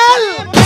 છોડી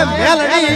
Yeah.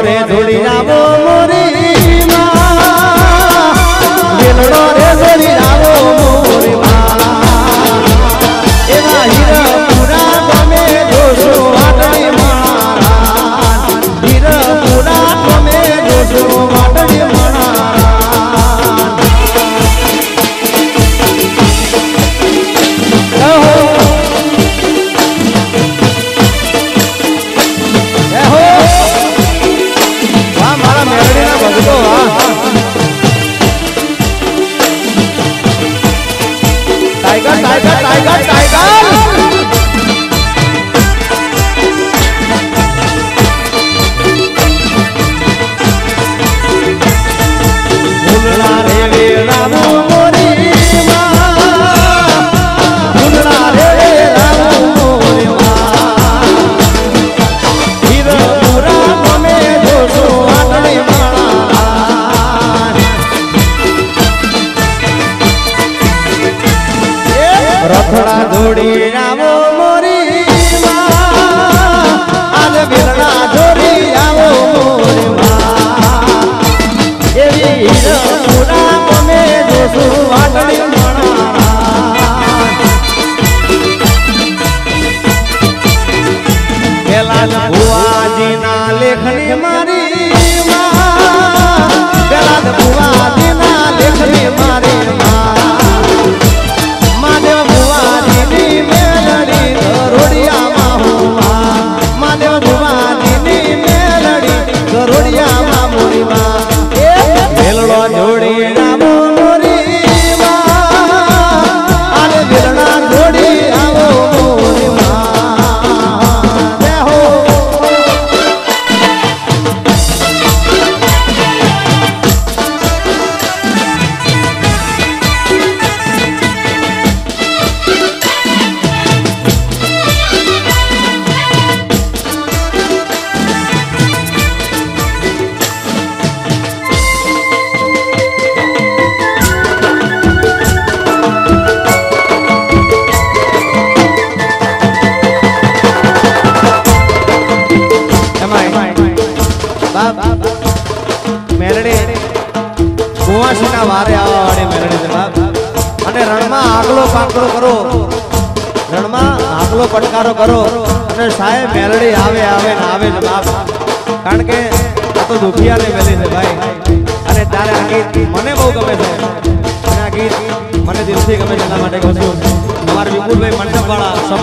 રે જોડી આવો.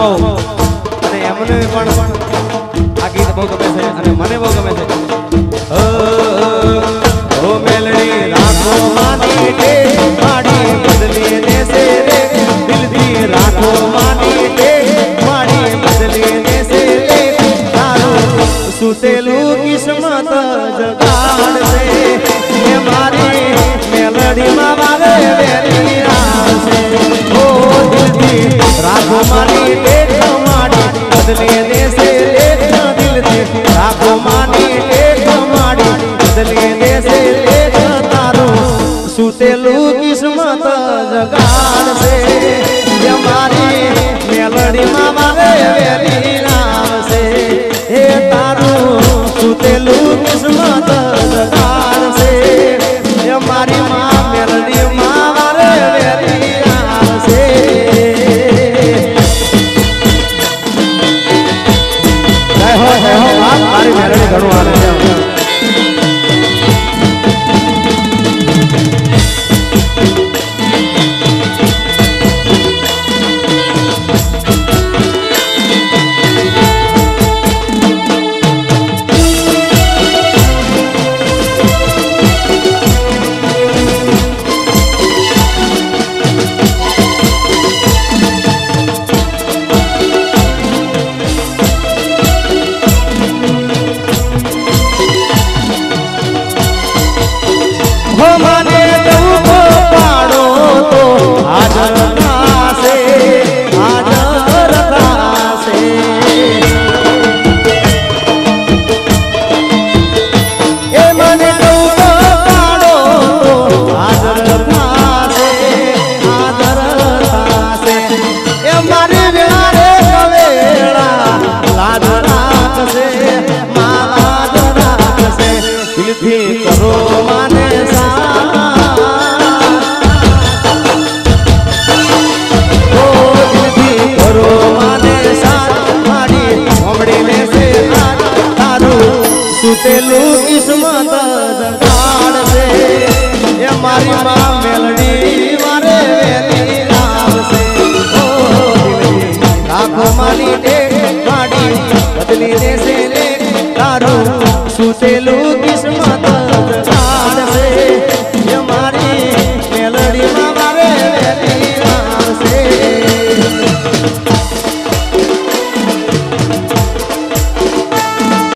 Oh.